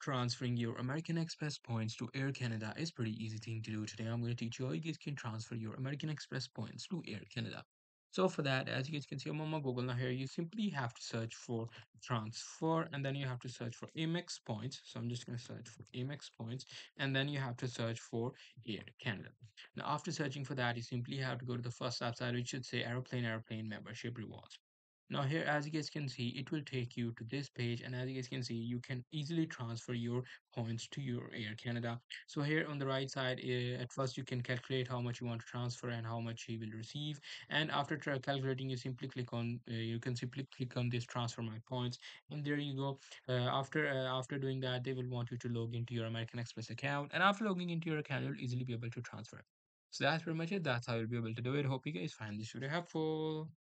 transferring your American Express points to Air Canada is pretty easy thing to do. Today I'm going to teach you how you guys can transfer your American Express points to Air Canada. So for that, as you guys can see, I'm on my Google now here. You simply have to search for transfer and then you have to search for Amex points. So I'm just going to search for Amex points and then you have to search for Air Canada. Now after searching for that, you simply have to go to the first website which should say Aeroplan airplane membership rewards. Now here, as you guys can see, it will take you to this page and as you guys can see, you can easily transfer your points to your Air Canada. So here on the right side, uh, at first you can calculate how much you want to transfer and how much you will receive. And after calculating, you simply click on, uh, you can simply click on this transfer my points and there you go. Uh, after uh, after doing that, they will want you to log into your American Express account and after logging into your account, you'll easily be able to transfer. So that's pretty much it. That's how you'll be able to do it. Hope you guys find this video helpful.